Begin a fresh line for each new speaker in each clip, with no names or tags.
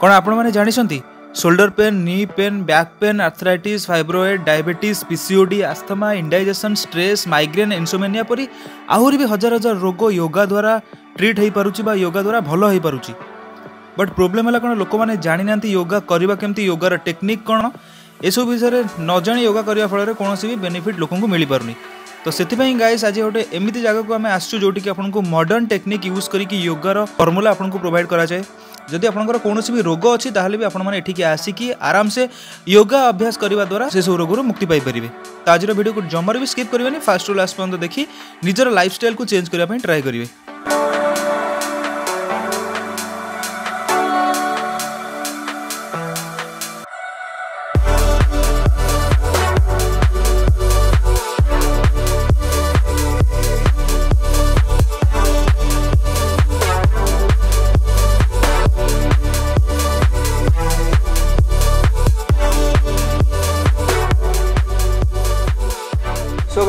କ'ଣ ଆପଣମାନେ ଜାଣିଛନ୍ତି shoulder pain knee pain back pain arthritis fibroid diabetes PCOD asthma indigestion stress migraine insomnia ପରି ଆହୁରି ବି ହଜାର ହଜାର ରୋଗ ୟୋଗା ଦ୍ୱାରା ଟ୍ରିଟ୍ ହୋଇପାରୁଛି ବା ୟୋଗା ଦ୍ୱାରା ଭଲ ହୋଇପାରୁଛି ବଟ୍ ପ୍ରୋବ୍ଲେମ୍ ହେଲା କ'ଣ ଲୋକମାନେ ଜାଣିନାହାନ୍ତି ୟୋଗା କରିବା କେମିତି ୟୋଗାର ଟେକ୍ନିକ୍ କ'ଣ ଏସବୁ ବିଷୟରେ ନ ଜାଣି ୟୋଗା କରିବା ଫଳରେ କୌଣସି ବି ବେନିଫିଟ୍ ଲୋକଙ୍କୁ ମିଳିପାରୁନି ତ ସେଥିପାଇଁ ଗାଇସ୍ ଆଜି ଗୋଟେ ଏମିତି ଜାଗାକୁ ଆମେ ଆସିଛୁ ଯେଉଁଠିକି ଆପଣଙ୍କୁ ମଡର୍ଣ୍ଣ ଟେକ୍ନିକ୍ ୟୁଜ୍ କରିକି ୟୋଗାର ଫର୍ମୁଲା ଆପଣଙ୍କୁ ପ୍ରୋଭାଇଡ଼ କରାଯାଏ ଯଦି ଆପଣଙ୍କର କୌଣସି ବି ରୋଗ ଅଛି ତାହେଲେ ବି ଆପଣମାନେ ଏଠିକି ଆସିକି ଆରାମସେ ୟୋଗା ଅଭ୍ୟାସ କରିବା ଦ୍ୱାରା ସେସବୁ ରୋଗରୁ ମୁକ୍ତି ପାଇପାରିବେ ତ ଆଜିର ଭିଡ଼ିଓକୁ ଜମାରୁ ବି ସ୍କିପ୍ କରିବେନି ଫାଷ୍ଟରୁ ଲାଷ୍ଟ ପର୍ଯ୍ୟନ୍ତ ଦେଖି ନିଜର ଲାଇଫଷ୍ଟାଇଲକୁ ଚେଞ୍ଜ କରିବା ପାଇଁ ଟ୍ରାଏ କରିବେ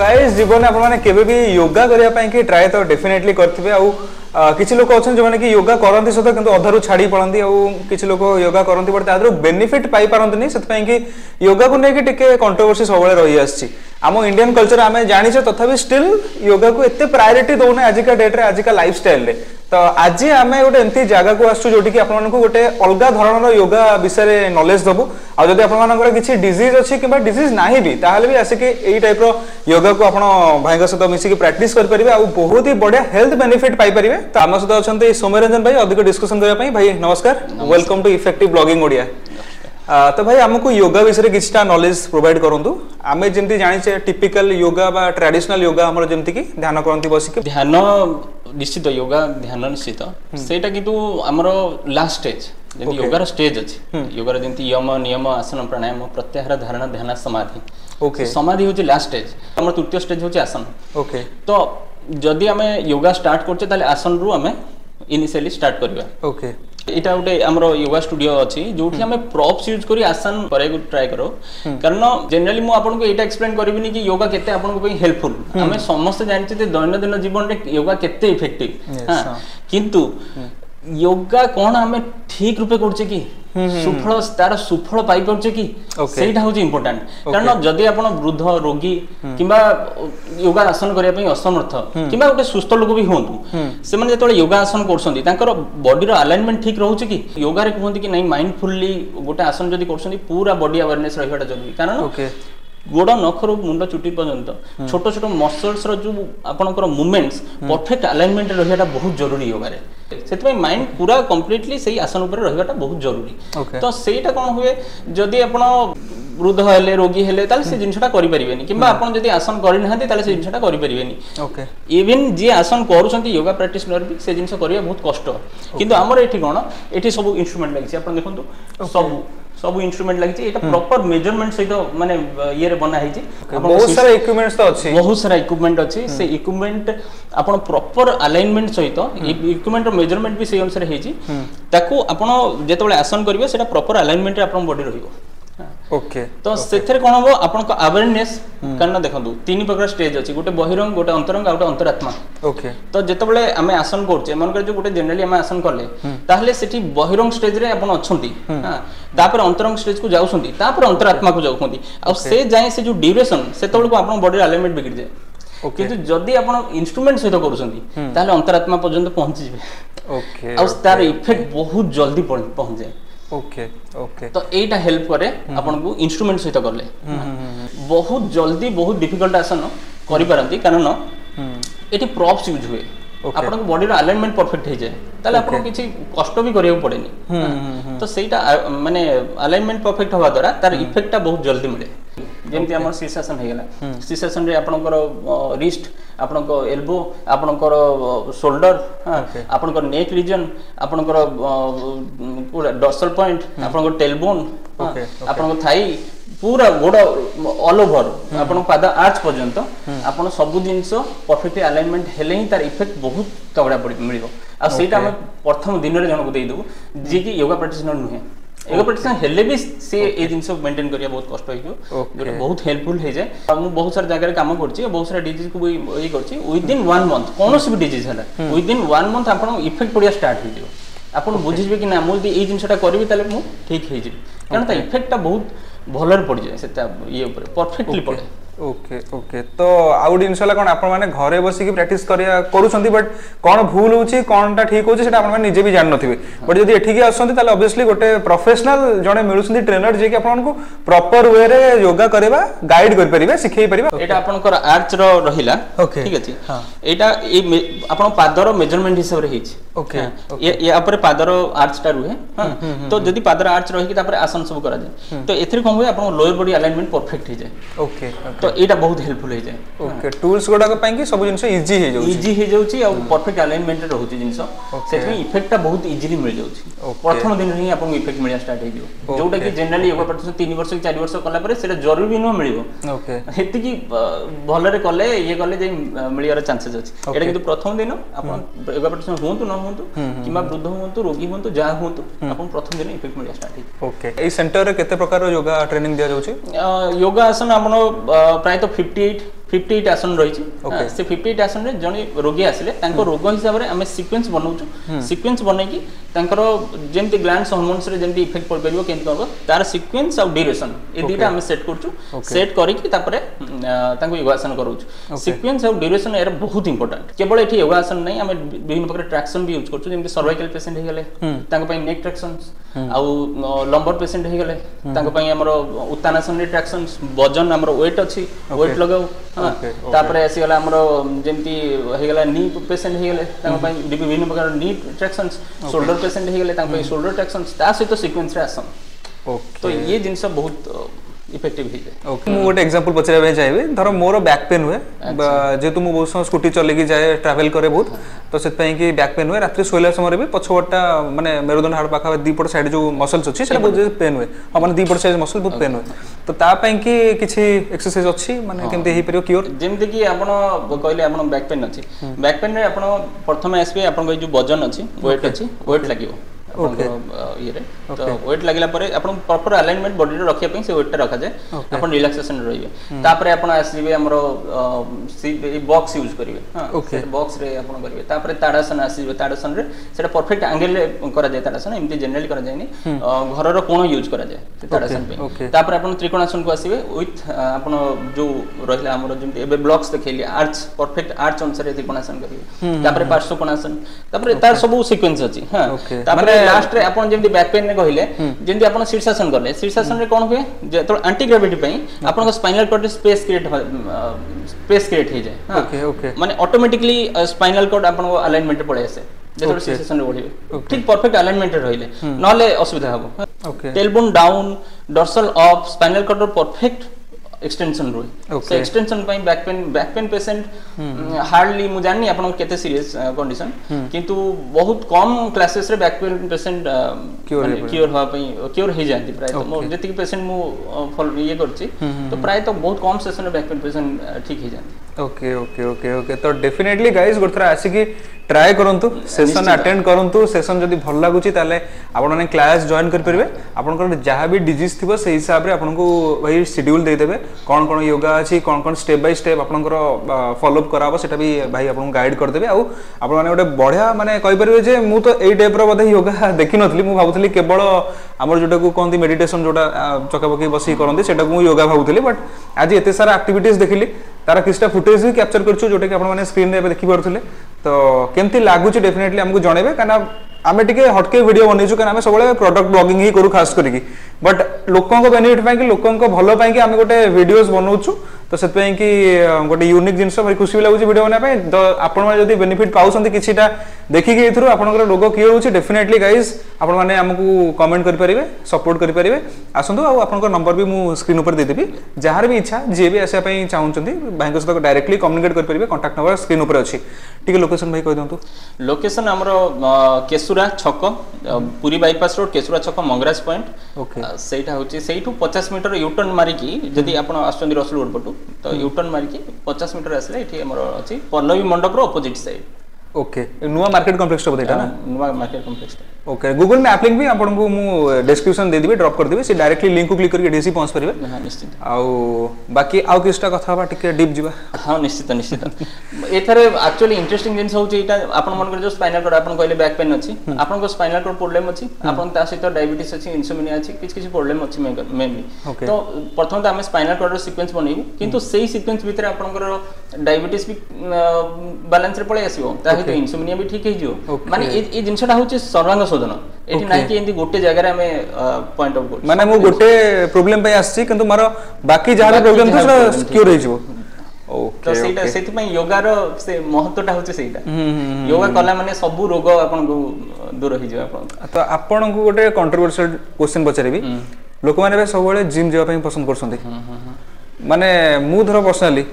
গাইজ জীবন আপনার মানে কেবে বি যোগা করা কি ট্রাই তো ডেফিনেটলি করতে আউ কিছু লোক অনেক যে মানে কি যোগা করতে সত কিন্তু অধারু ছাড়ি পড়তে আউ কিছু লোক যোগা করতে বট তাদের বেনিফিট পাইপারতি সেপাই কি যোগা কু নেই টিকে কন্ট্রোভর্সি সবুলে রই আসছে আম ইন্ডিয়ান কলচর আমি জাঁচে তথাপি স্টিল যোগা কু এত প্রায়োরিটি দৌনে আজিকা ডেট্রে আজিকা লাইফ স্টাইলে ତ ଆଜି ଆମେ ଗୋଟେ ଏମିତି ଜାଗାକୁ ଆସୁଛୁ ଯୋଉଠିକି ଆପଣମାନଙ୍କୁ ଗୋଟେ ଅଲଗା ଧରଣର ୟୋଗା ବିଷୟରେ ନଲେଜ ଦେବୁ ଆଉ ଯଦି ଆପଣମାନଙ୍କର କିଛି ଡିଜିଜ୍ ଅଛି କିମ୍ବା ଡିଜିଜ୍ ନାହିଁ ବି ତାହେଲେ ବି ଆସିକି ଏଇ ଟାଇପ୍ର ୟୋଗାକୁ ଆପଣ ଭାଇଙ୍କ ସହିତ ମିଶିକି ପ୍ରାକ୍ଟିସ୍ କରିପାରିବେ ଆଉ ବହୁତ ହି ବଢ଼ିଆ ହେଲ୍ଥ ବେନିଫିଟ୍ ପାଇପାରିବେ ତ ଆମ ସହିତ ଅଛନ୍ତି ସୌମ୍ୟରଞ୍ଜନ ଭାଇ ଅଧିକ ଡିସ୍କସନ୍ କରିବା ପାଇଁ ଭାଇ ନମସ୍କାର welcome to effective blogging Odia ତ ଭାଇ ଆମକୁ ୟୋଗା ବିଷୟରେ କିଛିଟା ନଲେଜ ପ୍ରୋଭାଇଡ଼ କରନ୍ତୁ ଆମେ ଯେମିତି ଜାଣିଛେ ଟିପିକାଲ ୟୋଗା ବା ଟ୍ରାଡିସନାଲ ୟୋଗା ଆମର ଯେମିତିକି ଧ୍ୟାନ କରନ୍ତି ବସିକି
ଧ୍ୟାନ ନିଶ୍ଚିତ ୟୋଗା ଧ୍ୟାନ ନିଶ୍ଚିତ ସେଇଟା କିନ୍ତୁ ଆମର ଲାଷ୍ଟ ଷ୍ଟେଜ୍ ଯେମିତି ୟୋଗାର ଷ୍ଟେଜ୍ ଅଛି ୟୋଗାର ଯେମିତି ୟମ ନିୟମ ଆସନ ପ୍ରାଣାୟାମ ପ୍ରତ୍ୟାହାର ଧାରଣା ଧ୍ୟାନ ସମାଧି ସମାଧି ହେଉଛି ଲାଷ୍ଟ ଷ୍ଟେଜ୍ ଆମର ତୃତୀୟ ଷ୍ଟେଜ୍ ହେଉଛି ଆସନ
ଓକେ
ତ ଯଦି ଆମେ ୟୋଗା ଷ୍ଟାର୍ଟ କରୁଛେ ତାହେଲେ ଆସନରୁ ଆମେ ଇନିସିଆଲି ଷ୍ଟାର୍ଟ କରିବା
ଓକେ
ଏଇଟା ଗୋଟେ ଆମର ୟୋଗା ଷ୍ଟୁଡିଓ ଅଛି ଯୋଉଠି ଆମେ ପ୍ରପ୍ସ ୟୁଜ୍ କରି ଆସାନ କରିବାକୁ ଟ୍ରାଏ କରୁ କାରଣ ଜେନେରାଲି ମୁଁ ଆପଣଙ୍କୁ ଏଇଟା ଏକ୍ସପ୍ଲେନ୍ କରିବିନି କି ୟୋଗା କେତେ ଆପଣଙ୍କ ପାଇଁ ହେଲ୍ପଫୁଲ୍ ଆମେ ସମସ୍ତେ ଜାଣିଛୁ ଯେ ଦୈନନ୍ଦିନ ଜୀବନରେ ୟୋଗା କେତେ ଇଫେକ୍ଟିଭ୍ କିନ୍ତୁ योगा कौन आम ठीक रूपे कर ସୁଫଳ ତାର ସୁଫଳ ପାଇପାରୁଛେ କି ସେଇଟା ହଉଛି ଇମ୍ପୋର୍ଟାଣ୍ଟ କାରଣ ଯଦି ଆପଣ ବୃଦ୍ଧ ରୋଗୀ କିମ୍ବା ଯୋଗା ଆସନ କରିବା ପାଇଁ ଅସମର୍ଥ କିମ୍ବା ଗୋଟେ ସୁସ୍ଥ ଲୋକ ବି ହୁଅନ୍ତୁ ସେମାନେ ଯେତେବେଳେ ଯୋଗା ଆସନ କରୁଛନ୍ତି ତାଙ୍କର ବଡିର ଆଲାଇନମେଣ୍ଟ ଠିକ ରହୁଛି କି ଯୋଗାରେ କୁହନ୍ତି କି ନାଇଁ ମାଇଣ୍ଡଫୁଲି ଗୋଟେ ଆସନ ଯଦି କରୁଛନ୍ତି ପୁରା ବଡି ଆୱାରନେସ୍ ରହିବାଟା ଜରୁରୀ କାରଣ ଗୋଡ଼ ନଖରୁ ମୁଣ୍ଡ ଚୁଟି ପର୍ଯ୍ୟନ୍ତ ଛୋଟ ଛୋଟ ମସଲ୍ସର ଯେଉଁ ଆପଣଙ୍କର ମୁଭମେଣ୍ଟସ୍ ପରଫେକ୍ଟ ଆଲାଇନମେଣ୍ଟ ରହିବାଟା ବହୁତ ଜରୁରୀ ୟୋଗାରେ ସେଥିପାଇଁ ମାଇଣ୍ଡ ପୁରା କମ୍ପ୍ଲିଟଲି ସେଇ ଆସନ ଉପରେ ରହିବାଟା ବହୁତ ଜରୁରୀ ତ ସେଇଟା କ'ଣ ହୁଏ ଯଦି ଆପଣ ବୃଦ୍ଧ ହେଲେ ରୋଗୀ ହେଲେ ତାହେଲେ ସେ ଜିନିଷଟା କରିପାରିବେନି କିମ୍ବା ଆପଣ ଯଦି ଆସନ କରିନାହାନ୍ତି ତାହେଲେ ସେ ଜିନିଷଟା କରିପାରିବେନି ଇଭିନ୍ ଯିଏ ଆସନ କରୁଛନ୍ତି ୟୋଗା ପ୍ରାକ୍ଟିସନର ବି ସେ ଜିନିଷ କରିବା ବହୁତ କଷ୍ଟ କିନ୍ତୁ ଆମର ଏଠି କ'ଣ ଏଠି ସବୁ ଇନଷ୍ଟ୍ରୁମେଣ୍ଟ ଲାଗିଛି ଆପଣ ଦେଖନ୍ତୁ ସବୁ ସବୁ ଇନଷ୍ଟ୍ରୁମେଣ୍ଟ ଲାଗିଛି ଏଇଟା ପ୍ରପର ମେଜରମେଣ୍ଟ ସହିତ ମାନେ ଇଏରେ ବନା ହେଇଛି
ବହୁତ ସାରା ଇକ୍ୟୁପମେଣ୍ଟ ତ ଅଛି
ବହୁତ ସାରା ଇକ୍ୟୁପମେଣ୍ଟ ଅଛି ସେ ଇକ୍ୟୁପମେଣ୍ଟ ଆପଣ ପ୍ରପର ଆଲାଇନମେଣ୍ଟ ସହିତ ଇକ୍ୟୁପମେଣ୍ଟର ମେଜରମେଣ୍ଟ ବି ସେଇ ଅନୁସାରେ ହେଇଛି ତାକୁ ଆପଣ ଯେତେବେଳେ ଆସନ କରିବେ ସେଇଟା ପ୍ରପର ଆଲାଇନମେଣ୍ଟରେ ଆପଣଙ୍କ ବଡି ରହିବ
ওকে
তো ସେଥିରେ କ'ଣ ହେବ ଆପଣଙ୍କ ଆୱେରନେସ୍ କାରଣ ଦେଖନ୍ତୁ ତିନି ପ୍ରକାର ଷ୍ଟେଜ୍ ଅଛି ଗୋଟେ ବହିରଙ୍ଗ ଗୋଟେ ଅନ୍ତରଙ୍ଗ ଆଉ ଗୋଟେ ଅନ୍ତରାତ୍ମା
ଓକେ
ତ ଯେତେବେଳେ ଆମେ ଆସନ କରୁଛେ ମନେକର ଯେଉଁ ଗୋଟେ ଜେନେରାଲି ଆମେ ଆସନ କଲେ ତାହେଲେ ସେଠି ବହିରଙ୍ଗ ଷ୍ଟେଜ୍ରେ ଆପଣ ଅଛନ୍ତି ତାପରେ ଅନ୍ତରଙ୍ଗ ଷ୍ଟେଜ୍କୁ ଯାଉଛନ୍ତି ତାପରେ ଅନ୍ତରାତ୍ମାକୁ ଯାଉଛନ୍ତି ଆଉ ସେ ଯାଏଁ ସେ ଯେଉଁ ଡ୍ୟୁରେସନ୍ ସେତେବେଳକୁ ଆପଣଙ୍କ ବଡ଼ିର ଆଲିମେଣ୍ଟ ବିଗିଡ଼ିଯାଏ কিন্তু যদি আপনার ইনস্ট্রুমেন্ট সহ করছেন তাহলে অন্তরাত্মা পর্যন্ত পৌঁছি যাবে আর তার ইফেক্ট বহুত জলদি
পৌঁছে যায় ওকে ওকে
ତ ଏଇଟା ହେଲ୍ପ କରେ ଆପଣଙ୍କୁ ଇନଷ୍ଟ୍ରୁମେଣ୍ଟ ସହିତ କଲେ ବହୁତ ଜଲ୍ଦି ବହୁତ ଡିଫିକଲ୍ଟ ଆସନ କରିପାରନ୍ତି କାରଣ ଏଠି ପ୍ରପ୍ସ ୟୁଜ୍ ହୁଏ ଆପଣଙ୍କ ବଡିର ଆଲାଇନମେଣ୍ଟ ପରଫେକ୍ଟ ହେଇଯାଏ ତାହେଲେ ଆପଣଙ୍କୁ କିଛି କଷ୍ଟ ବି କରିବାକୁ ପଡ଼େନି ତ ସେଇଟା ମାନେ ଆଲାଇନମେଣ୍ଟ ପରଫେକ୍ଟ ହେବା ଦ୍ୱାରା ତାର ଇଫେକ୍ଟଟା ବହୁତ ଜଲ୍ଦି ମିଳେ ଯେମିତି ଆମର ସିସେସନ୍ ହେଇଗଲା ସିସେସନ୍ରେ ଆପଣଙ୍କର ରିଷ୍ଟ ଆପଣଙ୍କ ଏଲ୍ବୋ ଆପଣଙ୍କର ସୋଲ୍ଡର ଆପଣଙ୍କର ନେକ୍ ରିଜନ୍ ଆପଣଙ୍କର ଡସଲ ପଏଣ୍ଟ ଆପଣଙ୍କ ଟେଲବୋନ୍ ଆପଣଙ୍କ ଥାଇ ପୁରା ଗୋଡ଼ ଅଲ୍ ଓଭର ଆପଣଙ୍କ ପାଦ ଆର୍ଚ ପର୍ଯ୍ୟନ୍ତ ଆପଣ ସବୁ ଜିନିଷ ପରଫେକ୍ଟ ଆଲାଇନମେଣ୍ଟ ହେଲେ ହିଁ ତାର ଇଫେକ୍ଟ ବହୁତ ତଗଡ଼ା ମିଳିବ ଆଉ ସେଇଟା ଆମେ ପ୍ରଥମ ଦିନରେ ଜଣକୁ ଦେଇଦେବୁ ଯିଏକି ୟୋଗା ପ୍ରାକ୍ଟିସନର ନୁହେଁ ଏରୋପ୍ଲେଟେସନ ହେଲେ ବି ସେ ଏ ଜିନିଷ ମେଣ୍ଟେନ କରିବା ବହୁତ କଷ୍ଟ ହେଇଯିବ ଯୋଉଟା ବହୁତ ହେଲ୍ପଫୁଲ ହେଇଯାଏ ଆଉ ମୁଁ ବହୁତ ସାରା ଜାଗାରେ କାମ କରୁଛି ବହୁତ ସାରା ଡିଜିଜକୁ ବି ଇଏ କରିଛି ୱିଦିନ ୱାନ୍ ମନ୍ଥ କୌଣସି ବି ଡିଜିଜ ହେଲା ୱିଦିନ ୱାନ୍ ମନ୍ଥ ଆପଣଙ୍କ ଇଫେକ୍ଟ ପଡ଼ିବା ଷ୍ଟାର୍ଟ ହେଇଯିବ ଆପଣ ବୁଝିଯିବେ କି ନା ମୁଁ ଯଦି ଏଇ ଜିନିଷଟା କରିବି ତାହେଲେ ମୁଁ ଠିକ୍ ହେଇଯିବି କାରଣ ତା ଇଫେକ୍ଟଟା ବହୁତ ଭଲରେ ପଡ଼ିଯାଏ ସେଟା ଇଏ ଉପରେ ପରଫେକ୍ଟଲି ପଡ଼େ
ओके ओके तो आउ गोटे जिनसा कौन आप घर बस कि प्राक्ट करुँच बट कौन भूल हो कौन टा ठीक होता निजे भी जानते बट जब एठिक आसते अबियसली
गोटे प्रफेसनाल जड़े मिलूँ
ट्रेनर
जी कि
आपको
प्रपर वे योगा करवा गाइड करेंगे शिखे पारे
आप
आर्च रहा ठीक अच्छे यहाँ आप मेजरमेंट हिसाब से ओके पादर आर्च टा रुहे तो जदि पादर आर्च रही आसन सब कर लोअर बडी अलाइनमेंट परफेक्ट हो
जाए
ओके ଏଇଟା ବହୁତ ହେଲ୍ପଫୁଲ୍ ହେଇଯାଏ
ଓକେ ଟୁଲ୍ସ ଗୁଡ଼ାକ ପାଇଁ କି ସବୁ ଜିନିଷ ଇଜି ହେଇଯାଉଛି
ଇଜି ହେଇଯାଉଛି ଆଉ ପରଫେକ୍ଟ ଆଲାଇନମେଣ୍ଟରେ ରହୁଛି ଜିନିଷ ସେଥିପାଇଁ ଇଫେକ୍ଟଟା ବହୁତ ଇଜିଲି ମିଳିଯାଉଛି ପ୍ରଥମ ଦିନ ହିଁ ଆପଣଙ୍କୁ ଇଫେକ୍ଟ ମିଳିବା ଷ୍ଟାର୍ଟ ହେଇଯିବ ଯୋଉଟା କି ଜେନେରାଲି ୟୋଗା ପ୍ରାକ୍ଟିସ୍ ତିନି ବର୍ଷ କି ଚାରି ବର୍ଷ କଲା ପରେ ସେଟା ଜରୁରୀ ବି ନୁହଁ ମିଳିବ ସେତିକି ଭଲରେ କଲେ ଇଏ କଲେ ଯାଇ ମିଳିବାର ଚାନ୍ସେସ୍ ଅଛି ଏଇଟା କିନ୍ତୁ ପ୍ରଥମ ଦିନ ଆପଣ ୟୋଗା ପ୍ରାକ୍ଟିସ୍ ହୁଅନ୍ତୁ ନ ହୁଅନ୍ତୁ କିମ୍ବା ବୃଦ୍ଧ ହୁଅନ୍ତୁ ରୋଗୀ ହୁଅନ୍ତୁ ଯାହା ହୁଅନ୍ତୁ ଆପଣ ପ୍ରଥମ ଦିନ ଇଫେକ୍ଟ ମିଳିବା ଷ୍ଟାର୍ଟ ହେଇଯିବ
ଓକେ ଏଇ ସେଣ୍ଟରରେ କେତେ ପ୍ରକାର ଯୋଗା ଟ୍ରେନିଂ ଦିଆଯାଉଛି
ଯୋଗା ଆସନ ଆପଣ ପ୍ରାୟତଃ ଫିଫ୍ଟି ଏଇଟ୍ ফিফটি এইট
আসন
রয়েছে সে ফিফটি এইট আসনের জন রোগী আসলে তাঁর রোগ হিসাবে আমি সিকোয়েন্স বনাউছু সিকোয়েন্স বনাইকি ତାଙ୍କର ଯେମିତି ଗ୍ଲାଣ୍ଡ ହର୍ମୋନ୍ସରେ ଯେମିତି ଇଫେକ୍ଟ ପଡ଼ିପାରିବ କେମିତି କ'ଣ ତାର ସିକ୍ୱେନ୍ସ ଆଉ ଡ୍ୟୁରେସନ୍ ଏ ଦୁଇଟା ଆମେ ସେଟ୍ କରୁଛୁ ସେଟ୍ କରିକି ତାପରେ ତାଙ୍କୁ ୟୋଗାସନ କରାଉଛୁ ସିକ୍ୱେନ୍ସ ଆଉ ଡ୍ୟୁରେସନ୍ ଏହାର ବହୁତ ଇମ୍ପୋର୍ଟାଣ୍ଟ କେବଳ ଏଠି ୟୋଗାସନ ନାହିଁ ଆମେ ବିଭିନ୍ନ ପ୍ରକାର ଟ୍ରାକ୍ସନ୍ ବି ୟୁଜ୍ କରୁଛୁ ଯେମିତି ସର୍ଭାଇକାଲ ପେସେଣ୍ଟ ହେଇଗଲେ ତାଙ୍କ ପାଇଁ ନେକ୍ ଟ୍ରାକ୍ସନ୍ସ ଆଉ ଲମ୍ବର ପେସେଣ୍ଟ ହେଇଗଲେ ତାଙ୍କ ପାଇଁ ଆମର ଉତ୍ତାନାସନରେ ଟ୍ରାକ୍ସନ୍ସ ବଜନ ଆମର ୱେଟ୍ ଅଛି ୱେଟ୍ ଲଗାଉ ତାପରେ ଆସିଗଲା ଆମର ଯେମିତି ହେଇଗଲା ନି ପେସେଣ୍ଟ ହେଇଗଲେ ତାଙ୍କ ପାଇଁ ବିଭିନ୍ନ ପ୍ରକାର ନି ଟ୍ରାକ୍ସନ୍ସ ସୋଲ୍ଡର ପେସେଣ୍ଟ ହେଇଗଲେ ତାଙ୍କ ପାଇଁ ସୋଲ୍ଡର ଟ୍ରାକ୍ସନ୍ ତା ସହିତ ସିକ୍ୱେନ୍ସରେ ଆସନ୍ ତ ଇଏ ଜିନିଷ ବହୁତ ଇଫେକ୍ଟିଭ ହେଇଯାଏ
ମୁଁ ଗୋଟେ ଏକ୍ସାମ୍ପଲ୍ ପଚାରିବା ପାଇଁ ଚାହିଁବି ଧର ମୋର ବ୍ୟାକ୍ ପେନ୍ ହୁଏ ଯେହେତୁ ମୁଁ ବହୁତ ସମୟ ସ୍କୁଟି ଚଲେଇକି ଯାଏ ଟ୍ରାଭେଲ୍ କରେ ବହୁତ ତ ସେଥିପାଇଁ କି ବ୍ୟାକ୍ ପେନ୍ ହୁଏ ରାତିରେ ଶୋଇଲା ସମୟରେ ବି ପଛପଟଟା ମାନେ ମେରୁଦଣ୍ଡ ହାଡ଼ ପାଖାପାଖି ଦୁଇପଟ ସାଇଡ୍ ଯେଉଁ ମସଲ୍ସ ଅଛି ସେଇଟା ବହୁତ ପେନ୍ ହୁଏ ହଁ ମାନେ ଦୁଇପଟ ସାଇଡ୍ ମସଲ୍ ବହୁତ ପେନ୍ ହୁଏ ତ ତା ପାଇଁ କି କିଛି ଏକ୍ସରସାଇଜ୍ ଅଛି ମାନେ କେମିତି ହେଇପାରିବ କ୍ୟୁର
ଯେମିତିକି ଆପଣ କହିଲେ ଆପଣ ବ୍ୟାକ୍ ପେନ୍ ଅଛି ବ୍ୟାକ୍ ପେନ୍ରେ ଆପଣ ପ୍ରଥମେ ଆସିବେ ଆପଣଙ୍କ ଏଇ ଯେଉଁ ବଜନ ଅଛି ୱେଟ୍ ଅଛି ୱେଟ୍ ଲାଗିବ ଇଏରେ ତ ୱେଟ୍ ଲାଗିଲା ପରେ ଆପଣ ପ୍ରପର ଆଲାଇନମେଣ୍ଟ ବଡିରେ ରଖିବା ପାଇଁ ସେ ୱେଟ୍ଟା ରଖାଯାଏ ଆପଣ ରିଲାକ୍ସେସନ ରହିବେ ତାପରେ ଆପଣ ଆସିବେ ଆମର ବକ୍ସ ୟୁଜ୍ କରିବେ ବକ୍ସରେ ଆପଣ କରିବେ ତାପରେ ତାଡ଼ାସନ ଆସିଯିବ ତାଡ଼ାସନରେ ସେଟା ପରଫେକ୍ଟ ଆଙ୍ଗେଲରେ କରାଯାଏ ତାଡ଼ାସନ ଏମିତି ଜେନେରାଲି କରାଯାଏନି ଘରର କୋଣ ୟୁଜ୍ କରାଯାଏ ତାଡ଼ାସନ ପାଇଁ ତାପରେ ଆପଣ ତ୍ରିକୋଣାସନକୁ ଆସିବେ ୱିଥ୍ ଆପଣ ଯୋଉ ରହିଲା ଆମର ଯେମିତି ଏବେ ବ୍ଲକ୍ସ ଦେଖେଇଲି ଆର୍ଚ ପରଫେକ୍ଟ ଆର୍ଚ ଅନୁସାରେ ତ୍ରିକୋଣାସନ କରିବେ ତାପରେ ପାର୍ଶ୍ୱ କୋଣାସନ ତାପରେ ତାର ସବୁ ସିକ୍ୱେନ୍ସ ଅଛି ହଁ ତାପରେ ଲାଷ୍ଟରେ ଆପଣ ଯେମିତି ବ୍ୟାକ୍ ପେନ୍ ରେ କହିଲେ ଯେମିତି ଆପଣ ଶୀର୍ଷାସନ କଲେ ଶୀର୍ଷାସନରେ କଣ ହୁଏ ଯେତେବେଳେ ଆଣ୍ଟି ଗ୍ରାଭିଟି ପାଇଁ ଆପଣଙ୍କ ସ୍ପାଇନାଲ କର୍ଡରେ ସ୍ପେସ୍ କ୍ରିଏଟ୍ ସ୍ପେସ୍ କ୍ରିଏଟ୍ ହେଇଯାଏ ମାନେ ଅଟୋମେଟିକଲି ସ୍ପାଇନାଲ କର୍ଡ ଆପଣଙ୍କ ଆଲାଇନମେଣ୍ଟରେ ପଳେଇ ଆସେ ଯେତେବେଳେ ସିଚୁଏସନରେ ବଢ଼ିବେ ଠିକ୍ ପରଫେକ୍ଟ ଆଲାଇନମେଣ୍ଟରେ ରହିଲେ ନହେଲେ ଅସୁବିଧା ହେବ tailbone down dorsal of spinal କର୍ଡର ପରଫେକ୍ଟ
एक्सटेनसन
रोए से एक्सटेनसन पई back pain back pain patient hardly मु जाननी आपन केते सीरियस कंडीशन किंतु बहुत कम क्लासेस रे बैक
पेन पेशेंट
क्योर हो पई क्योर uh, हो जाती प्राय तो जति पेशेंट मु ये करछि hmm, hmm, तो hmm. प्राय तो बहुत कम सेशन
रे बैक पेन पेशेंट ठीक हो जाती ओके ओके ओके ओके तो डेफिनेटली
गाइस
गोटे थर आसिकी ट्राए करूँ सेसन आटेड करूँ सेसन जब भल लगुच आपने क्लास जॉइन करेंगे आपंकर जहाँ भी डिजीज थी से हिसाब से आपको भाई सिड्यूल देदेवे कौन कौन योगा अच्छी कौन कौन स्टेप बै स्टेप आपंकर फलोअप कराब से भी भाई आपको गाइड करदेवे आप गोटे बढ़िया मानते कहींपर मुझे तो यही टाइप रोधे योगा देखी नी भावुली केवल आमर जोटा को कहते मेडिटेसन जोटा चकापकी बस करते योगा भावुली बट आज एत सारा आक्टिविट देखिली তার কিছুটা ফুটেজ ক্যাপচার করছো যেটা কি আপনার স্ক্রিনে এবার দেখিপারুলে তো কেমতি লাগুছে ডেফিনেটলি আমাকে জনাইবে কারণ আমি টিকে হটকে ভিডিও বনাইছু কারণ আমি সবলে প্রোডাক্ট ব্লগিং হি করু খাস করি বাট লোকক বেনিফিট পাই লোকক ভালো পাই আমি গোটে ভিডিওস বনাউছু তো ସେଥିପାଇଁ କି ଗୋଟେ ୟୁନିକ୍ ଜିନିଷ ଭାରି ଖୁସି ବି ଲାଗୁଛି ଭିଡ଼ିଓ ବନେଇବା ପାଇଁ ତ ଆପଣମାନେ ଯଦି ବେନିଫିଟ୍ ପାଉଛନ୍ତି କିଛିଟା ଦେଖିକି ଏଥିରୁ ଆପଣଙ୍କର ରୋଗ କିଏ ହେଉଛି ଡେଫିନେଟଲି ଗାଇଜ୍ ଆପଣମାନେ ଆମକୁ କମେଣ୍ଟ କରିପାରିବେ ସପୋର୍ଟ କରିପାରିବେ ଆସନ୍ତୁ ଆଉ ଆପଣଙ୍କ ନମ୍ବର ବି ମୁଁ ସ୍କ୍ରିନ୍ ଉପରେ ଦେଇଦେବି ଯାହାର ବି ଇଚ୍ଛା ଯିଏ ବି ଆସିବା ପାଇଁ ଚାହୁଁଛନ୍ତି ଭାଇଙ୍କ ସହିତ ଡାଇରେକ୍ଟଲି କମ୍ୟୁନିକେଟ୍ କରିପାରିବେ କଣ୍ଟାକ୍ଟ ନମ୍ବର ସ୍କ୍ରିନ୍ ଉପରେ ଅଛି ଟିକେ ଲୋକେସନ୍ ଭାଇ କହିଦିଅନ୍ତୁ
ଲୋକେସନ୍ ଆମର କେଶୁରା ଛକ ପୁରୀ ବାଇପାସ୍ ରୋଡ଼ କେଶୁରା ଛକ ମଙ୍ଗରାଜ ପଏଣ୍ଟ ସେଇଟା ହେଉଛି ସେଇଠୁ ପଚାଶ ମିଟର ୟୁଟର୍ନ ମାରିକି ଯଦି ଆପଣ ଆସୁଛନ୍ତି ରସୁଲଗଡ଼ ପଟୁ तो यूटर्न मारिक पचास मीटर आसा ये अच्छी पल्लवी मंडप
रोजिट सैड ओके नुआ मार्केट कम्प्लेक्स नुआ
market complex time
okay Google में आप लिंक भी आपको मु डिस्क्रिप्शन दे देबी ड्रॉप कर देबी से डायरेक्टली लिंक को क्लिक करके डीसी पहुंच परिबे
हां हाँ,
निश्चित आ बाकी आ किछटा कथा बा टिके डीप
जीवा हां निश्चित निश्चित एथरे एक्चुअली इंटरेस्टिंग जिंस होची एटा आपन मन कर जो स्पाइनल कॉर्ड आपन कहले बैक पेन अछि आपन को स्पाइनल कॉर्ड प्रॉब्लम अछि आपन ता सहित डायबिटीज अछि इन्सोमनिया अछि किछ किछ
प्रॉब्लम
अछि मेनली तो प्रथम त हम स्पाइनल कॉर्ड रो सीक्वेंस बनैबु किंतु सेही सीक्वेंस भीतर आपन को डायबिटीज भी बैलेंस रे पळे आसीबो ता
सहित
इन्सोमनिया भी ठीक हे जो माने ए जिंसटा
होची सर्वांग ସଂଶୋଧନ ଏଠି
ନାହିଁ କି ଏମିତି ଗୋଟେ ଜାଗାରେ ଆମେ ପଏଣ୍ଟ ଅଫ୍ କରୁଛୁ
ମାନେ ମୁଁ ଗୋଟେ ପ୍ରୋବ୍ଲେମ ପାଇଁ ଆସିଛି କିନ୍ତୁ ମୋର ବାକି ଯାହା ବି ପ୍ରୋବ୍ଲେମ ଥିବ ସେଟା ସିକ୍ୟୁର ହେଇଯିବ
ତ ସେଇଟା ସେଥିପାଇଁ ୟୋଗାର ସେ ମହତ୍ଵଟା ହଉଛି ସେଇଟା ୟୋଗା କଲା ମାନେ ସବୁ ରୋଗ ଆପଣଙ୍କୁ ଦୂର ହେଇଯିବ ଆପଣ
ତ ଆପଣଙ୍କୁ ଗୋଟେ କଣ୍ଟ୍ରୋଭର୍ସିଆଲ କ୍ୱେଶ୍ଚିନ୍ ପଚାରିବି ଲୋକମାନେ ଏବେ ସବୁବେଳେ ଜିମ୍ ଯିବା ପାଇଁ ପସନ୍ଦ କରୁଛନ୍ତି ମାନେ ମୁଁ ଧର ପର୍ସନାଲି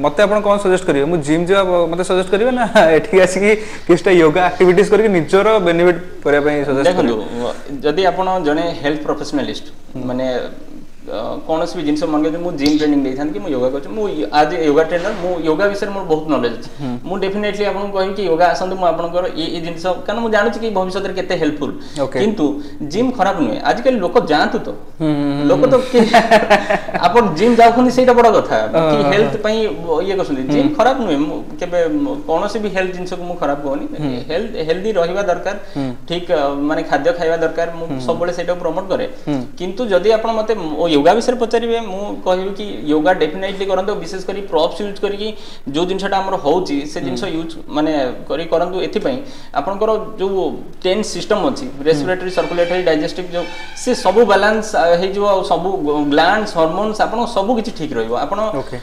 मत आप कौन सजेस्ट करेंगे मुझे जिम जा मत सजेस्ट करेंगे ना ये आसिक किसी योगा आक्टिविट करके बेनिफिट
करने
सजेस्ट
देखो जदि आप जड़े हेल्थ प्रोफेसनालीस्ट मैंने କୌଣସି ବି ଜିନିଷ ମନେ କରୁଛି ମୁଁ ଜିମ୍ ଟ୍ରେନିଂ ଦେଇଥାନ୍ତି କି ମୁଁ ୟୋଗା କରୁଛି ମୁଁ ଆଜି ୟୋଗା ଟ୍ରେନର ମୁଁ ୟୋଗା ବିଷୟରେ ମୋର ବହୁତ ନଲେଜ ଅଛି ମୁଁ ଡେଫିନେଟଲି ଆପଣଙ୍କୁ କହିବି କି ୟୋଗା ଆସନ୍ତୁ ମୁଁ ଆପଣଙ୍କର ଏ ଏ ଜିନିଷ କାରଣ ମୁଁ ଜାଣୁଛି କି ଭବିଷ୍ୟତରେ କେତେ ହେଲ୍ପଫୁଲ୍ କିନ୍ତୁ ଜିମ୍ ଖରାପ ନୁହେଁ ଆଜିକାଲି ଲୋକ ଯାଆନ୍ତୁ ତ ଲୋକ ତ ଆପଣ ଜିମ୍ ଯାଉଛନ୍ତି ସେଇଟା ବଡ଼ କଥା ହେଲ୍ଥ ପାଇଁ ଇଏ କରୁଛନ୍ତି ଜିମ୍ ଖରାପ ନୁହେଁ ମୁଁ କେବେ କୌଣସି ବି ହେଲ୍ଥ ଜିନିଷକୁ ମୁଁ ଖରାପ କହୁନି ହେଲ୍ଦି ରହିବା ଦରକାର ଠିକ୍ ମାନେ ଖାଦ୍ୟ ଖାଇବା ଦରକାର ମୁଁ ସବୁବେଳେ ସେଇଟାକୁ ପ୍ରମୋଟ କରେ କିନ୍ତୁ ଯଦି ଆପଣ ମୋତେ योगा विषय में पचारे मुझे कहबी कि योगा डेफिनेटली करूँ विशेष कर प्रप्स यूज करके जो जिनटा हूँ हम्म। जिन यूज मानने करूँ एपाई आपंकर जो टेन सिस्टम अच्छी रेस्पिरेटरी सर्कुलेटरी डाइजेस्टिव जो से सब बालान्स हो सब ग्लांस हर्मोन्स आप सब
किसी
ठीक रोक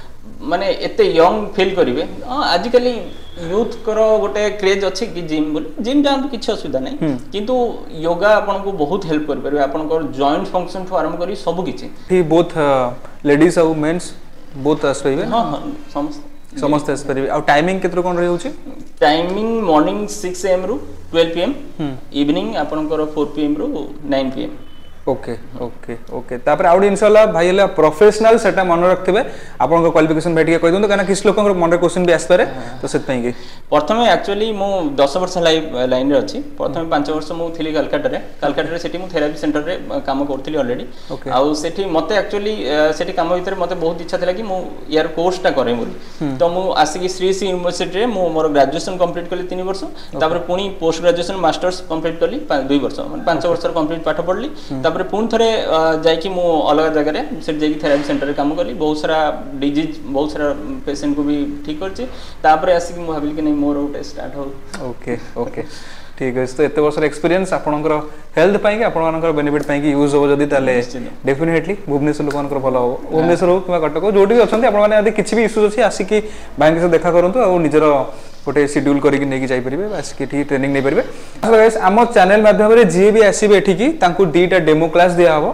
मानते यंग फिल करेंगे आजिकल ୟୁଥଙ୍କର ଗୋଟେ କ୍ରେଜ୍ ଅଛି କି ଜିମ୍ ବୋଲି ଜିମ୍ ଯାଆନ୍ତୁ କିଛି ଅସୁବିଧା ନାହିଁ କିନ୍ତୁ ୟୋଗା ଆପଣଙ୍କୁ ବହୁତ ହେଲ୍ପ କରିପାରିବ ଆପଣଙ୍କର ଜଏଣ୍ଟ ଫଙ୍କସନ୍ ଠୁ ଆରମ୍ଭ କରି ସବୁ କିଛି
ବୋଥ୍ ଲେଡିଜ୍ ଆଉ ମେନ୍ସ ବୋଥ୍ ଆସିପାରିବେ
ହଁ ହଁ ସମସ୍ତେ
ସମସ୍ତେ ଆସିପାରିବେ ଆଉ ଟାଇମିଂ କେତେରୁ କ'ଣ ରହୁଛି
ଟାଇମିଂ ମର୍ଣ୍ଣିଂ ସିକ୍ସ ଏମ୍ରୁ ଟୁଏଲ୍ଭ ପି ଏମ୍ ଇଭିନିଂ ଆପଣଙ୍କର ଫୋର୍ ପି ଏମ୍ରୁ nine P M
okay okay okay তাপরে আউ গোটে জিনিস হল ভাই হল প্রফেসনাল সেটা মনে রাখবে আপনার কোয়ালিফিকেসন ভাই টিকে কই দিন কারণ
কিছু লোকর মনে কোশ্চিন বি আসপারে তো সেপাই কি প্রথমে আকচুয়ালি মু 10 বর্ষ লাইন রে অছি প্রথমে 5 বর্ষ মু
থিলি
কলকাতারে কলকাতারে সেটি মু থেরাপি সেন্টার রে কাম করতিলি অলরেডি আউ সেটি মতে আকচুয়ালি সেটি কাম ভিতরে মতে বহুত ইচ্ছা থিলা কি মু ইয়ার কোর্সটা করে বলি তো মু আসিকি শ্রী শ্রী ইউনিভার্সিটি রে মু মোর গ্রাজুয়েশন কমপ্লিট কলি 3 বর্ষ তারপরে পুনি পোস্ট গ্রাজুয়েশন মাস্টার্স কমপ্লিট কলি 2 বর্ষ মানে 5 বর্ষর কমপ্লিট পাঠ পড়লি तापर पुणी थे जाकि अलग जगह से जाकि थेरापी सेन्टर काम कली बहुत सारा डिजिज बहुत सारा पेसेंट को भी ठीक करापुर आसिक
भाविली कि नहीं मोर गोटे स्टार्ट हो ओके ओके ठीक अच्छे तो ये वर्ष एक्सपीरियंस आपंकर हेल्थ पाई
बेनिफिट
पाई यूज हो डेफिनेटली भुवनेश्वर लोक भल हम भुवनेश्वर हो कि कटक जो भी अच्छे आप किसी भी इश्यूज अच्छी आसिकी बाकी देखा करूँ और निजर ଗୋଟେ ସିଡ୍ୟୁଲ୍ କରିକି ନେଇକି ଯାଇପାରିବେ ବାସ୍ କି ଏଠିକି ଟ୍ରେନିଂ ନେଇପାରିବେ ଆମ ଚ୍ୟାନେଲ୍ ମାଧ୍ୟମରେ ଯିଏ ବି ଆସିବେ ଏଠିକି ତାଙ୍କୁ ଦୁଇଟା ଡେମୋ କ୍ଲାସ୍ ଦିଆହେବ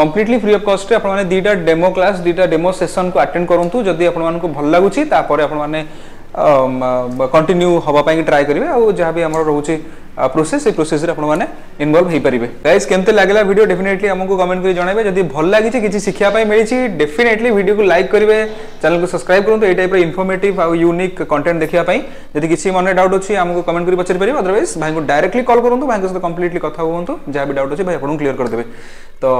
কমপ্লিটলি ফ্রি অফ কস্টে আপনার দুইটা ডেমো ক্লাস দুইটা ডেমো সেসন কু আটেন্ড করতু যদি আপনার ভাল লাগুচি তাপরে আপনার কন্টিনিউ হওয়া ট্রাই করবে আবি আমার রয়েছে প্রোসেস এই প্রোসেসে আপনার ইনভলভ হয়ে পারে গাইজ কেমতে লাগলা ভিডিও ডেফিনেটলি আমি কমেন্ট করে জনাইবে যদি ভাল লাগিছে কিছু শিক্ষা মিছে ডেফিনেটলি ভিডিওকে লাইক করবে চ্যানেলকে সবসক্রাইব করুন এই টাইপের ইনফর্মেটিভ আর ইউনিক কন্টেন্ট দেখা যদি কিছু মনে ডাউট অছি আমি কমেন্ট করে পচারি পারে অদরওয়াইজ ভাইকে ডাইরেক্টলি কল করুন ভাইকে সহ কমপ্লিটলি কথা হুম যা বি ডাউট অছে ভাই আপনার ক্লিয়ার করে দেবে তো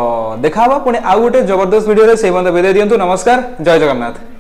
দেখা হবা পুনে আউ গোটে জবরদস্ত ভিডিওরে সেই মধ্যে বিদায় দিও নমস্কার জয় জগন্নাথ